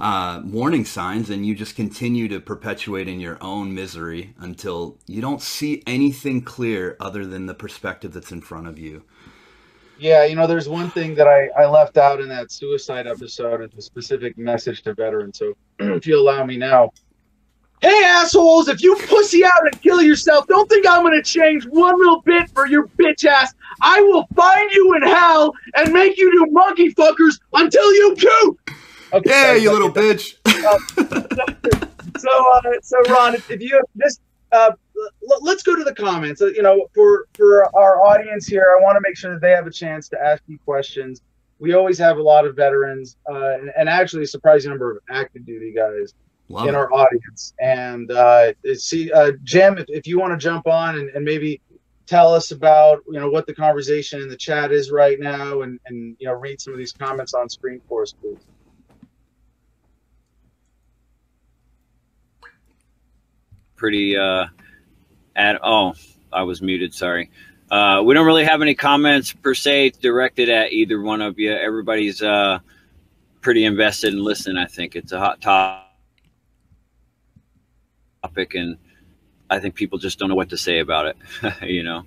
uh, warning signs, and you just continue to perpetuate in your own misery until you don't see anything clear other than the perspective that's in front of you. Yeah, you know, there's one thing that I, I left out in that suicide episode. It's a specific message to veterans. So if you allow me now, Hey, assholes, if you pussy out and kill yourself, don't think I'm going to change one little bit for your bitch ass. I will find you in hell and make you do monkey fuckers until you puke. Okay, yeah, you little bitch. so, uh, so Ron, if, you just uh, let's go to the comments. Uh, you know, for for our audience here, I want to make sure that they have a chance to ask you questions. We always have a lot of veterans, uh, and, and actually a surprising number of active duty guys. Love in it. our audience. And uh, see, uh, Jim, if, if you want to jump on and, and maybe tell us about you know what the conversation in the chat is right now, and and you know read some of these comments on screen for us, please. Pretty. Uh, at oh, I was muted. Sorry. Uh, we don't really have any comments per se directed at either one of you. Everybody's uh, pretty invested in listening. I think it's a hot topic and I think people just don't know what to say about it. you know.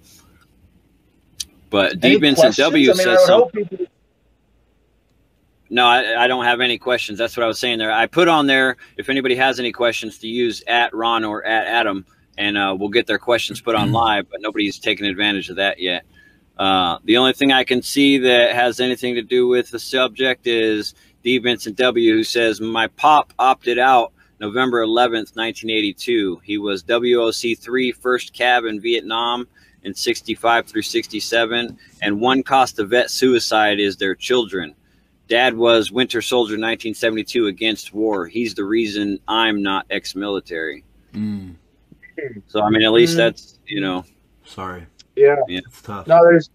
But D. Vincent W. I mean, says something. No, I, I, don't have any questions. That's what I was saying there. I put on there if anybody has any questions to use at Ron or at Adam, and uh, we'll get their questions put on live. But nobody's taken advantage of that yet. Uh, the only thing I can see that has anything to do with the subject is D. Vincent W., who says, My pop opted out November 11th, 1982. He was WOC 3 first Cav in Vietnam in 65 through 67, and one cost of vet suicide is their children. Dad was Winter Soldier 1972 against war. He's the reason I'm not ex military. Mm. So, I mean, at least mm. that's, you know. Sorry. Yeah. yeah. It's tough. No, there's,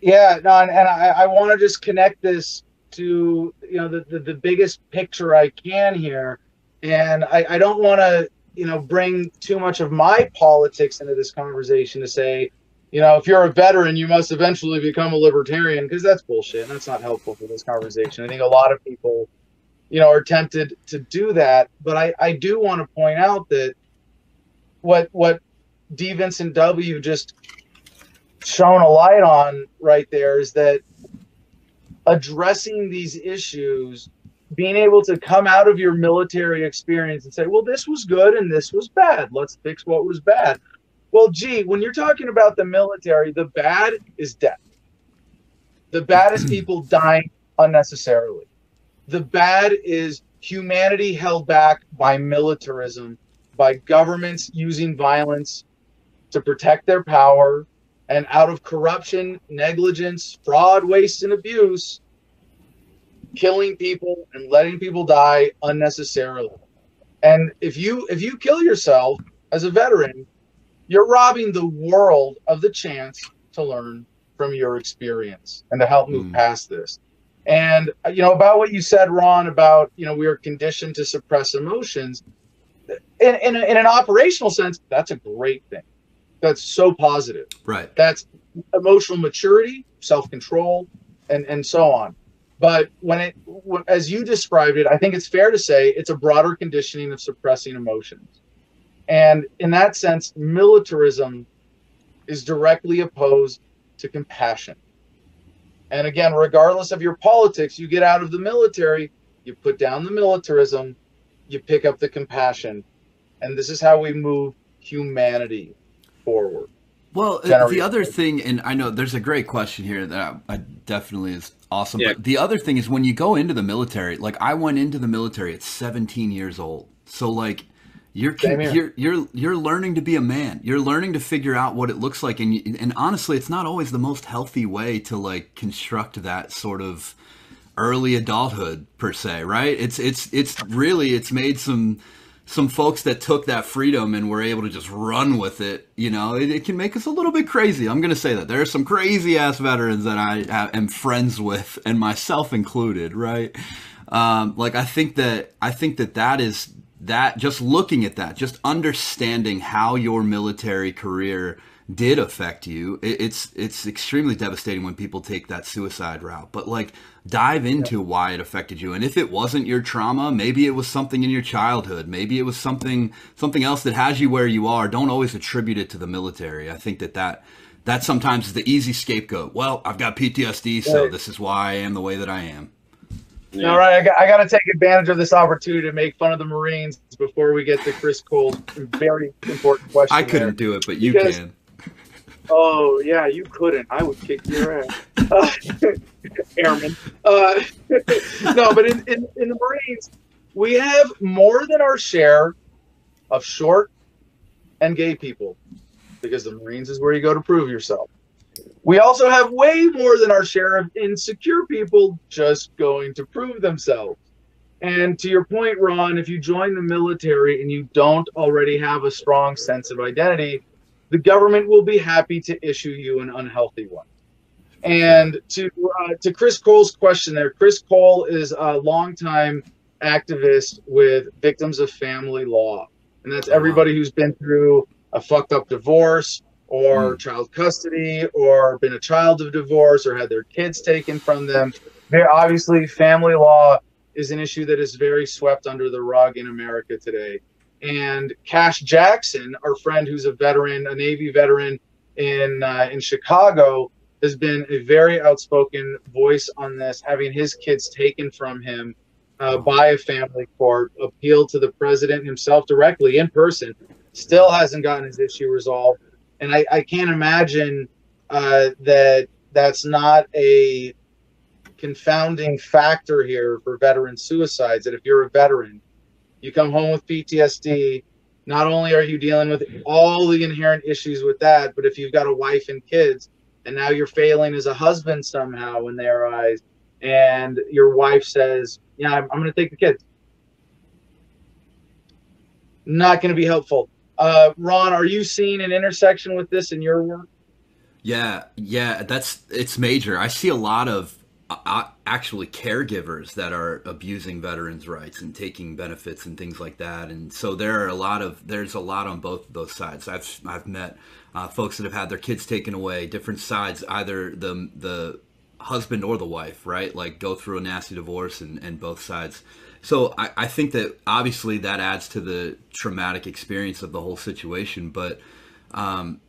yeah, no, and, and I, I want to just connect this to, you know, the, the, the biggest picture I can here. And I, I don't want to, you know, bring too much of my politics into this conversation to say, you know, if you're a veteran, you must eventually become a libertarian because that's bullshit. And that's not helpful for this conversation. I think a lot of people, you know, are tempted to do that. But I, I do want to point out that what what D. Vincent W. just shone a light on right there is that addressing these issues, being able to come out of your military experience and say, well, this was good and this was bad. Let's fix what was bad. Well, gee, when you're talking about the military, the bad is death. The bad is people dying unnecessarily. The bad is humanity held back by militarism, by governments using violence to protect their power, and out of corruption, negligence, fraud, waste, and abuse, killing people and letting people die unnecessarily. And if you if you kill yourself as a veteran, you're robbing the world of the chance to learn from your experience and to help move mm. past this. And you know about what you said, Ron, about you know we are conditioned to suppress emotions. In, in, in an operational sense, that's a great thing. That's so positive. Right. That's emotional maturity, self control, and and so on. But when it, as you described it, I think it's fair to say it's a broader conditioning of suppressing emotions. And in that sense, militarism is directly opposed to compassion. And again, regardless of your politics, you get out of the military, you put down the militarism, you pick up the compassion. And this is how we move humanity forward. Well, uh, the other thing, and I know there's a great question here that I, I definitely is awesome. Yeah. But the other thing is when you go into the military, like I went into the military at 17 years old. So like you're you're you're you're learning to be a man. You're learning to figure out what it looks like, and and honestly, it's not always the most healthy way to like construct that sort of early adulthood per se, right? It's it's it's really it's made some some folks that took that freedom and were able to just run with it. You know, it, it can make us a little bit crazy. I'm gonna say that there are some crazy ass veterans that I am friends with, and myself included, right? Um, like I think that I think that that is that just looking at that, just understanding how your military career did affect you, it's it's extremely devastating when people take that suicide route. But like dive into yeah. why it affected you, and if it wasn't your trauma, maybe it was something in your childhood, maybe it was something something else that has you where you are. Don't always attribute it to the military. I think that that that sometimes is the easy scapegoat. Well, I've got PTSD, so this is why I am the way that I am. Yeah. All right, I got, I got to take advantage of this opportunity to make fun of the Marines before we get to Chris Cole's very important question. I couldn't there. do it, but you because, can. Oh yeah, you couldn't. I would kick your ass, uh, airman. Uh, no, but in, in, in the Marines, we have more than our share of short and gay people, because the Marines is where you go to prove yourself. We also have way more than our share of insecure people just going to prove themselves. And to your point, Ron, if you join the military and you don't already have a strong sense of identity, the government will be happy to issue you an unhealthy one. And to uh, to Chris Cole's question there, Chris Cole is a longtime activist with Victims of Family Law, and that's everybody who's been through a fucked up divorce or mm. child custody or been a child of divorce or had their kids taken from them. Very obviously, family law is an issue that is very swept under the rug in America today. And Cash Jackson, our friend who's a veteran, a Navy veteran, in uh, in Chicago has been a very outspoken voice on this, having his kids taken from him uh, by a family court, appealed to the president himself directly in person, still hasn't gotten his issue resolved. And I, I can't imagine uh, that that's not a confounding factor here for veteran suicides. That if you're a veteran, you come home with PTSD, not only are you dealing with all the inherent issues with that, but if you've got a wife and kids, and now you're failing as a husband somehow in their eyes, and your wife says, "Yeah, I'm, I'm going to take the kids," not going to be helpful. Uh, Ron, are you seeing an intersection with this in your work? Yeah, yeah, that's it's major. I see a lot of actually caregivers that are abusing veterans' rights and taking benefits and things like that. And so there are a lot of there's a lot on both of those sides. I've I've met uh, folks that have had their kids taken away, different sides, either the the husband or the wife, right? Like go through a nasty divorce and, and both sides. So I, I think that obviously that adds to the traumatic experience of the whole situation, but um,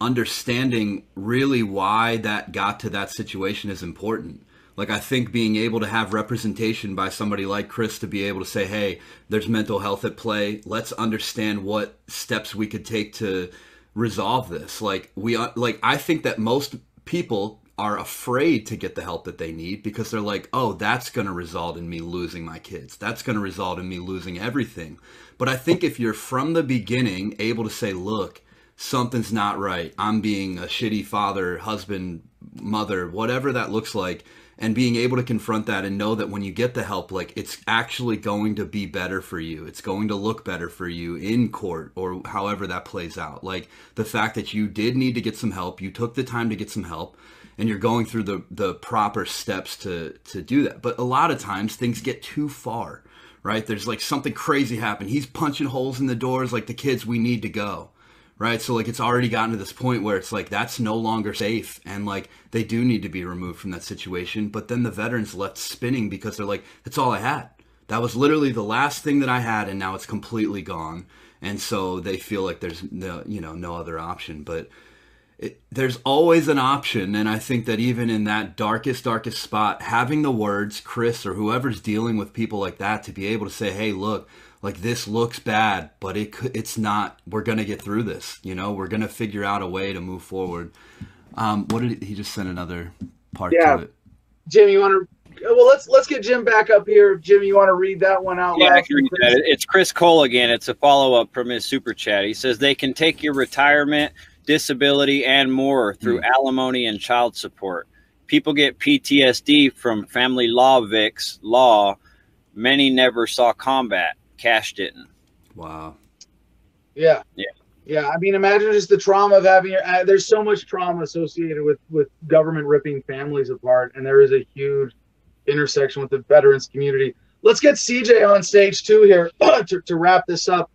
understanding really why that got to that situation is important like I think being able to have representation by somebody like Chris to be able to say, "Hey, there's mental health at play. Let's understand what steps we could take to resolve this." Like we are like I think that most people are afraid to get the help that they need because they're like, "Oh, that's going to result in me losing my kids. That's going to result in me losing everything." But I think if you're from the beginning able to say, "Look, something's not right. I'm being a shitty father, husband, mother, whatever that looks like." And being able to confront that and know that when you get the help like it's actually going to be better for you. It's going to look better for you in court or however that plays out. Like the fact that you did need to get some help you took the time to get some help and you're going through the the proper steps to to do that. But a lot of times things get too far right? There's like something crazy happened. He's punching holes in the doors like the kids we need to go right? So like it's already gotten to this point where it's like that's no longer safe and like they do need to be removed from that situation. But then the veterans left spinning because they're like, that's all I had. That was literally the last thing that I had and now it's completely gone. And so they feel like there's no, you know, no other option. But it, there's always an option. And I think that even in that darkest, darkest spot, having the words, Chris or whoever's dealing with people like that to be able to say, hey, look, like this looks bad, but it it's not. We're gonna get through this. You know, we're gonna figure out a way to move forward. Um, what did he, he just send another part yeah. to it? Jim, you want to? Well, let's let's get Jim back up here. Jim, you want to read that one out yeah, loud? Yeah, it's Chris Cole again. It's a follow up from his super chat. He says they can take your retirement, disability, and more through mm. alimony and child support. People get PTSD from family law VIX law. Many never saw combat. Cash didn't. Wow. Yeah. Yeah. Yeah, I mean, imagine just the trauma of having your. Uh, there's so much trauma associated with with government ripping families apart, and there is a huge intersection with the veterans community. Let's get CJ on stage too here to, to wrap this up.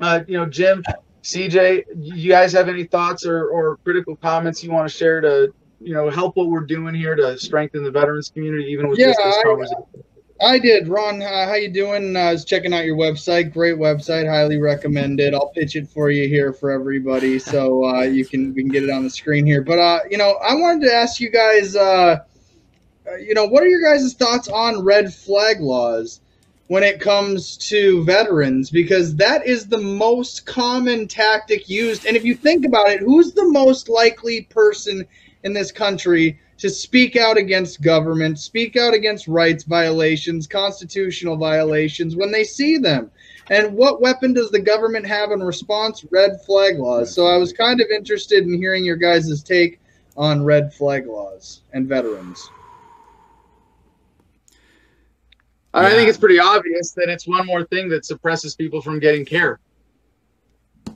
Uh, you know, Jim, CJ, you guys have any thoughts or, or critical comments you want to share to you know help what we're doing here to strengthen the veterans community, even with yeah, just this conversation? I did, Ron. Uh, how you doing? Uh, I was checking out your website. Great website. Highly recommend it. I'll pitch it for you here for everybody, so uh, you can we can get it on the screen here. But uh, you know, I wanted to ask you guys. Uh, uh, you know, what are your guys' thoughts on red flag laws when it comes to veterans? Because that is the most common tactic used. And if you think about it, who's the most likely person in this country to speak out against government, speak out against rights violations, constitutional violations when they see them. And what weapon does the government have in response? Red flag laws. So I was kind of interested in hearing your guys' take on red flag laws and veterans. I think it's pretty obvious that it's one more thing that suppresses people from getting care.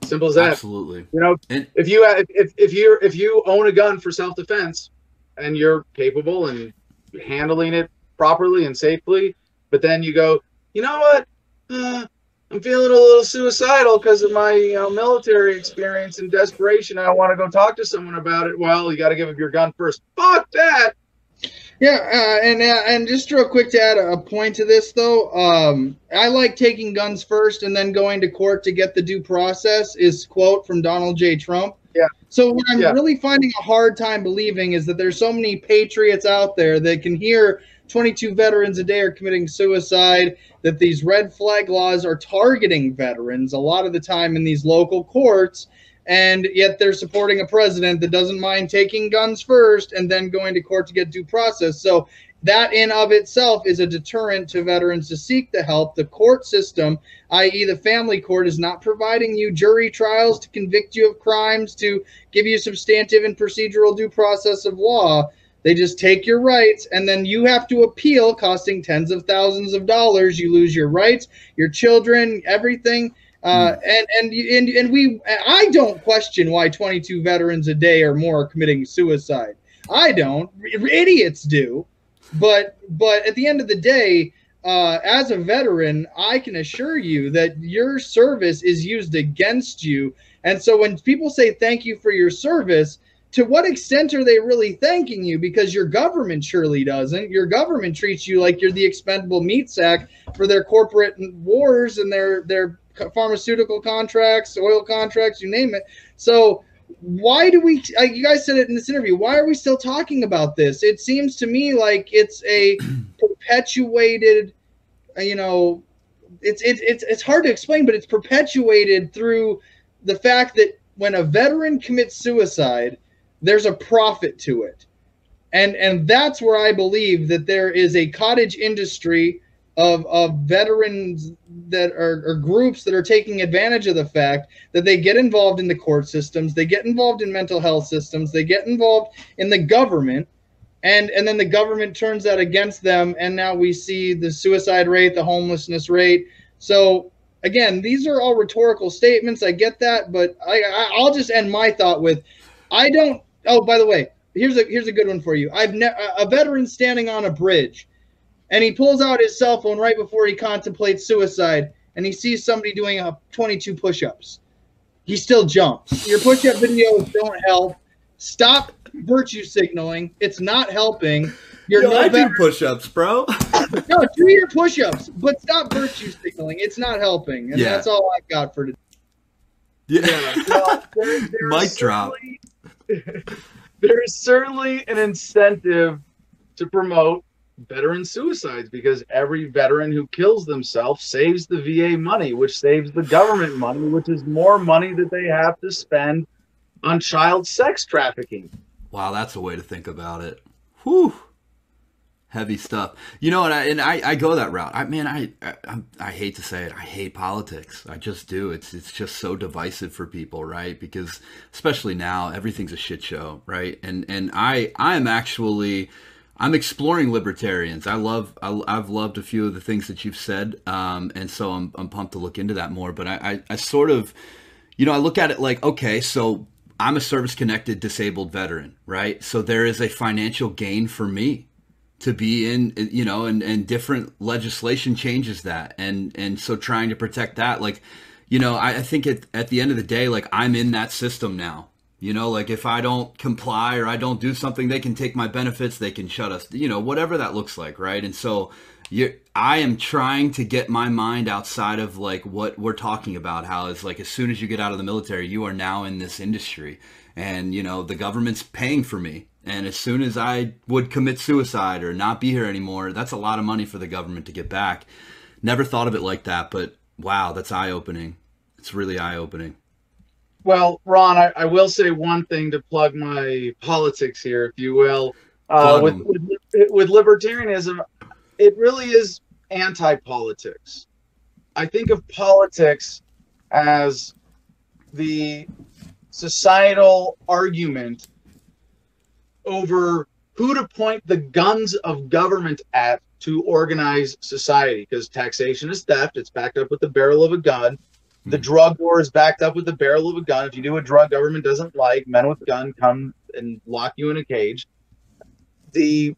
Simple as that. Absolutely. You know, and, if you if if you if you own a gun for self defense, and you're capable and handling it properly and safely. But then you go, you know what? Uh, I'm feeling a little suicidal because of my you know, military experience and desperation. I want to go talk to someone about it. Well, you got to give up your gun first. Fuck that. Yeah, uh, and uh, and just real quick to add a point to this though, um, I like taking guns first and then going to court to get the due process. Is quote from Donald J. Trump. So what I'm yeah. really finding a hard time believing is that there's so many patriots out there that can hear 22 veterans a day are committing suicide, that these red flag laws are targeting veterans a lot of the time in these local courts, and yet they're supporting a president that doesn't mind taking guns first and then going to court to get due process. So that in of itself is a deterrent to veterans to seek the help. The court system, i.e., the family court, is not providing you jury trials to convict you of crimes, to give you substantive and procedural due process of law. They just take your rights and then you have to appeal, costing tens of thousands of dollars. You lose your rights, your children, everything. Uh, hmm. and, and and and we, I don't question why 22 veterans a day or more are committing suicide. I don't. Idiots do. But but at the end of the day, uh, as a veteran, I can assure you that your service is used against you. And so when people say thank you for your service, to what extent are they really thanking you? Because your government surely doesn't. Your government treats you like you're the expendable meat sack for their corporate wars and their their pharmaceutical contracts, oil contracts, you name it. So why do we uh, you guys said it in this interview why are we still talking about this? It seems to me like it's a perpetuated uh, you know it's it's it's it's hard to explain but it's perpetuated through the fact that when a veteran commits suicide there's a profit to it. And and that's where i believe that there is a cottage industry of, of veterans that are, are groups that are taking advantage of the fact that they get involved in the court systems, they get involved in mental health systems, they get involved in the government, and and then the government turns that against them, and now we see the suicide rate, the homelessness rate. So again, these are all rhetorical statements. I get that, but I, I I'll just end my thought with, I don't. Oh, by the way, here's a here's a good one for you. I've ne- a veteran standing on a bridge and he pulls out his cell phone right before he contemplates suicide and he sees somebody doing a 22 push-ups. He still jumps. Your push-up videos don't help. Stop virtue signaling. It's not helping. You're Yo, no I do push-ups bro. No do your push-ups but stop virtue signaling. It's not helping and yeah. that's all i got for today. Yeah, well, there, mic drop. there is certainly an incentive to promote veteran suicides because every veteran who kills themselves saves the VA money, which saves the government money, which is more money that they have to spend on child sex trafficking. Wow, that's a way to think about it. Whew. Heavy stuff, you know, and I and I, I go that route. I man, I, I I hate to say it, I hate politics. I just do. It's it's just so divisive for people, right? Because especially now, everything's a shit show, right? And and I I am actually I'm exploring libertarians. I love, I, have loved a few of the things that you've said, um, and so I'm, I'm pumped to look into that more. But I, I, I sort of, you know, I look at it like, okay, so I'm a service-connected disabled veteran, right? So there is a financial gain for me to be in, you know, and and different legislation changes that, and and so trying to protect that, like, you know, I, I think at at the end of the day, like I'm in that system now, you know, like if I don't comply or I don't do something, they can take my benefits, they can shut us, you know, whatever that looks like, right? And so you I am trying to get my mind outside of like what we're talking about, how it's like as soon as you get out of the military, you are now in this industry. And, you know, the government's paying for me. And as soon as I would commit suicide or not be here anymore, that's a lot of money for the government to get back. Never thought of it like that, but wow, that's eye opening. It's really eye opening. Well, Ron, I, I, will say one thing to plug my politics here, if you will. Uh, with, with, with libertarianism, it really is anti-politics. I think of politics as the societal argument over who to point the guns of government at to organize society because taxation is theft it's backed up with the barrel of a gun the hmm. drug war is backed up with the barrel of a gun. If you do a drug government doesn't like, men with gun come and lock you in a cage. The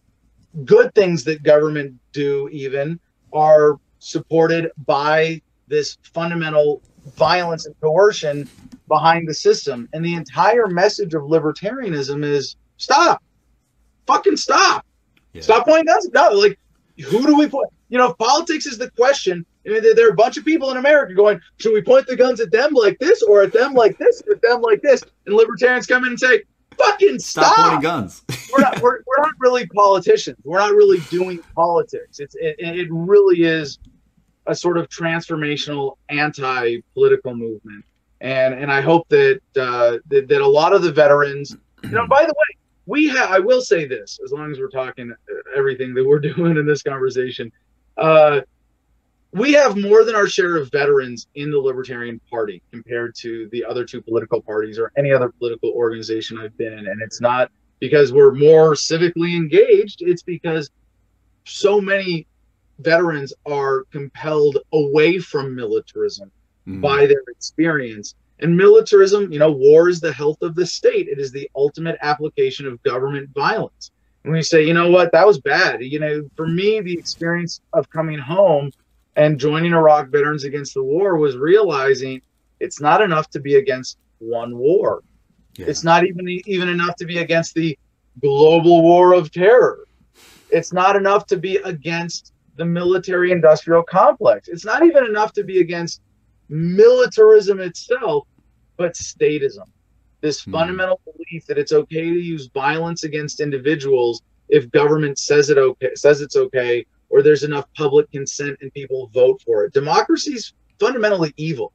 good things that government do even are supported by this fundamental violence and coercion behind the system. And the entire message of libertarianism is stop. Fucking stop. Yeah. Stop pointing guns. No, like who do we put? You know, if politics is the question, there, there are a bunch of people in America going, should we point the guns at them like this or at them like this or at them like this? And libertarians come in and say, fucking stop. Stop pointing guns. we're not we're, we're not really politicians. We're not really doing politics. It's it, it really is a sort of transformational anti-political movement. And and I hope that uh, that, that a lot of the veterans, you know, by the way, we have. I will say this, as long as we're talking everything that we're doing in this conversation, uh, we have more than our share of veterans in the Libertarian Party compared to the other two political parties or any other political organization I've been in. And it's not because we're more civically engaged, it's because so many veterans are compelled away from militarism mm. by their experience. And militarism, you know, war is the health of the state. It is the ultimate application of government violence. And we say, you know what, that was bad. You know, for me, the experience of coming home and joining Iraq Veterans Against the War was realizing it's not enough to be against one war. Yeah. It's not even even enough to be against the global war of terror. It's not enough to be against the military industrial complex. It's not even enough to be against militarism itself, but statism. This mm. fundamental belief that it's okay to use violence against individuals if government says it okay says it's okay or there's enough public consent and people vote for it. Democracy is fundamentally evil.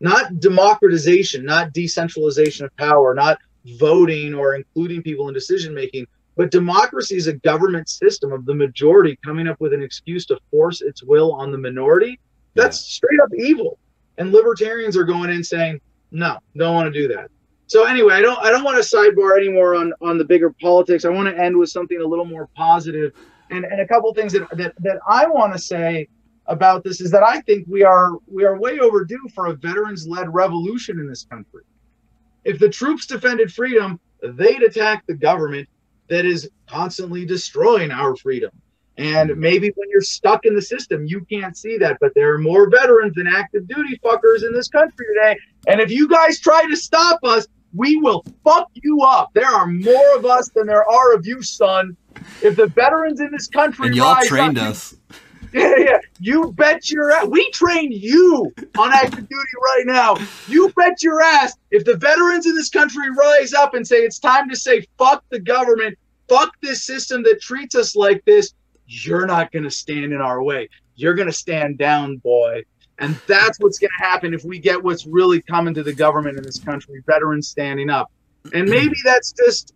Not democratization, not decentralization of power, not voting or including people in decision making, but democracy is a government system of the majority coming up with an excuse to force its will on the minority. That's straight up evil. And libertarians are going in saying, no, don't want to do that. So anyway, I don't I don't want to sidebar anymore on on the bigger politics. I want to end with something a little more positive and, and a couple things that, that, that I want to say about this is that I think we are we are way overdue for a veterans-led revolution in this country. If the troops defended freedom, they'd attack the government that is constantly destroying our freedom. And maybe when you're stuck in the system, you can't see that. But there are more veterans than active duty fuckers in this country today. And if you guys try to stop us, we will fuck you up. There are more of us than there are of you, son. If the veterans in this country and y'all trained up, us. Yeah, yeah. You bet your ass. We trained you on active duty right now. You bet your ass. If the veterans in this country rise up and say it's time to say fuck the government, fuck this system that treats us like this, you're not going to stand in our way. You're going to stand down, boy. And that's what's going to happen if we get what's really coming to the government in this country veterans standing up. And mm-hmm. maybe that's just,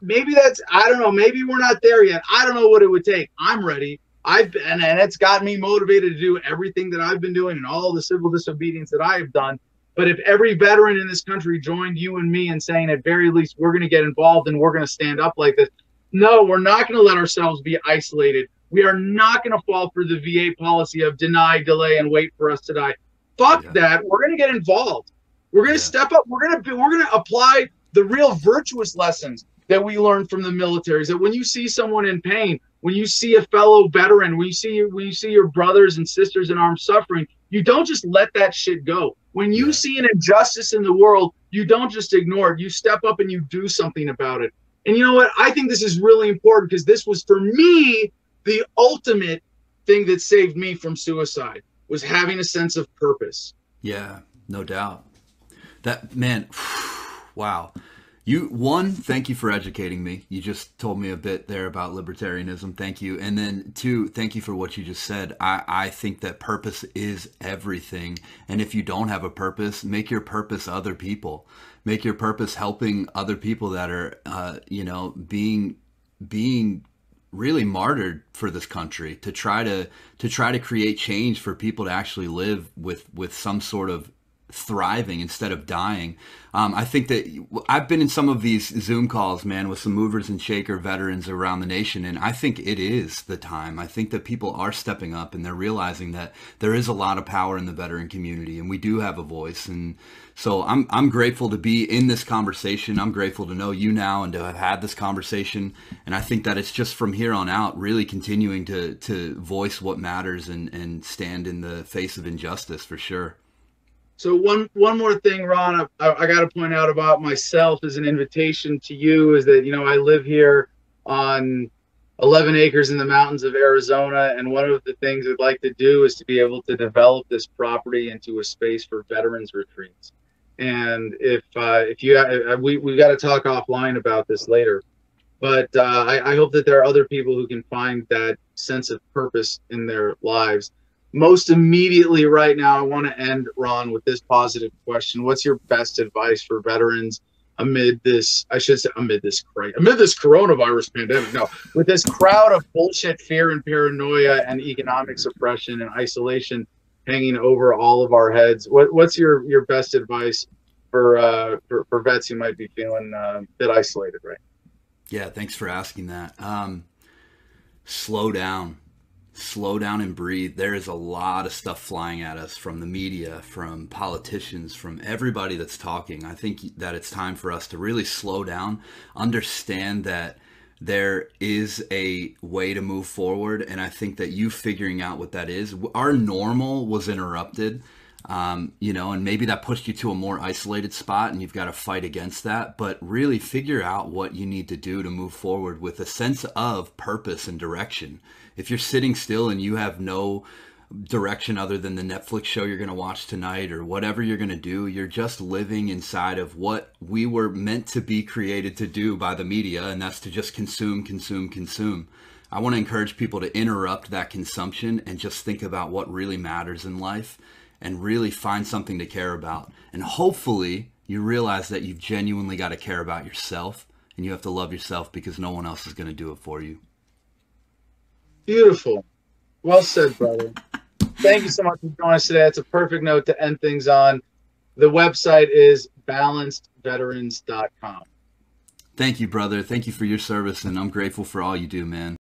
maybe that's, I don't know, maybe we're not there yet. I don't know what it would take. I'm ready. I've been, and, and it's got me motivated to do everything that I've been doing and all the civil disobedience that I have done. But if every veteran in this country joined you and me in saying, at very least, we're going to get involved and we're going to stand up like this, no, we're not going to let ourselves be isolated. We are not going to fall for the VA policy of deny, delay, and wait for us to die. Fuck yeah. that. We're going to get involved. We're going to yeah. step up. We're going to we're going to apply the real virtuous lessons that we learned from the militaries. That when you see someone in pain, when you see a fellow veteran, when you see when you see your brothers and sisters in arms suffering, you don't just let that shit go. When you yeah. see an injustice in the world, you don't just ignore it. You step up and you do something about it. And you know what? I think this is really important because this was for me the ultimate thing that saved me from suicide was having a sense of purpose. Yeah, no doubt. That man, wow. You one, thank you for educating me. You just told me a bit there about libertarianism. Thank you. And then two, thank you for what you just said. I, I think that purpose is everything. And if you don't have a purpose, make your purpose other people. Make your purpose helping other people that are, uh, you know, being being really martyred for this country to try to to try to create change for people to actually live with with some sort of thriving instead of dying. Um, I think that I've been in some of these Zoom calls, man, with some movers and shaker veterans around the nation, and I think it is the time. I think that people are stepping up and they're realizing that there is a lot of power in the veteran community, and we do have a voice. And so I'm I'm grateful to be in this conversation. I'm grateful to know you now and to have had this conversation. And I think that it's just from here on out, really continuing to to voice what matters and and stand in the face of injustice for sure. So one one more thing, Ron, I, I got to point out about myself as an invitation to you is that you know I live here on 11 acres in the mountains of Arizona. And one of the things I'd like to do is to be able to develop this property into a space for veterans retreats. And if uh, if you uh, we we got to talk offline about this later, but uh, I, I hope that there are other people who can find that sense of purpose in their lives. Most immediately, right now, I want to end Ron with this positive question: What's your best advice for veterans? amid this i should say amid this amid this coronavirus pandemic no with this crowd of bullshit fear and paranoia and economic suppression and isolation hanging over all of our heads what, what's your your best advice for uh for, for vets who might be feeling uh, a bit isolated right yeah thanks for asking that um slow down slow down and breathe. There is a lot of stuff flying at us from the media, from politicians, from everybody that's talking. I think that it's time for us to really slow down, understand that there is a way to move forward. And I think that you figuring out what that is, our normal was interrupted. Um, you know, and maybe that pushed you to a more isolated spot and you've got to fight against that. But really figure out what you need to do to move forward with a sense of purpose and direction if you're sitting still and you have no direction other than the Netflix show you're going to watch tonight or whatever you're going to do, you're just living inside of what we were meant to be created to do by the media, and that's to just consume, consume, consume. I want to encourage people to interrupt that consumption and just think about what really matters in life and really find something to care about. And hopefully, you realize that you've genuinely got to care about yourself and you have to love yourself because no one else is going to do it for you. Beautiful. Well said, brother. Thank you so much for joining us today. It's a perfect note to end things on. The website is balancedveterans.com. Thank you, brother. Thank you for your service, and I'm grateful for all you do, man.